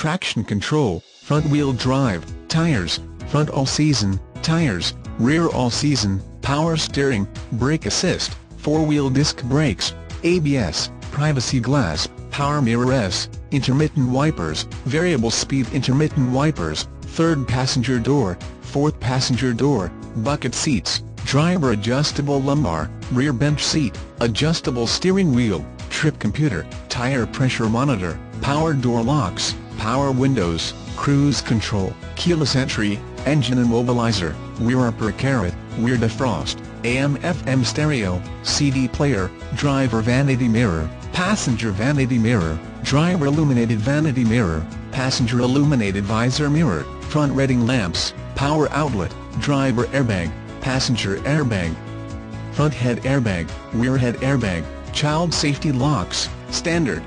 traction control, front-wheel drive, tires, front all-season, tires, rear all-season, power steering, brake assist, four-wheel disc brakes, ABS, privacy glass, power mirrors, intermittent wipers, variable speed intermittent wipers, third passenger door, fourth passenger door, bucket seats, driver adjustable lumbar, rear bench seat, adjustable steering wheel, trip computer, tire pressure monitor, power door locks, power windows, cruise control, keyless entry, engine immobilizer, rear upper carrot, rear defrost, AM-FM stereo, CD player, driver vanity mirror, passenger vanity mirror, driver illuminated vanity mirror, passenger illuminated visor mirror, front reading lamps, power outlet, driver airbag, passenger airbag, front head airbag, rear head airbag, child safety locks, standard,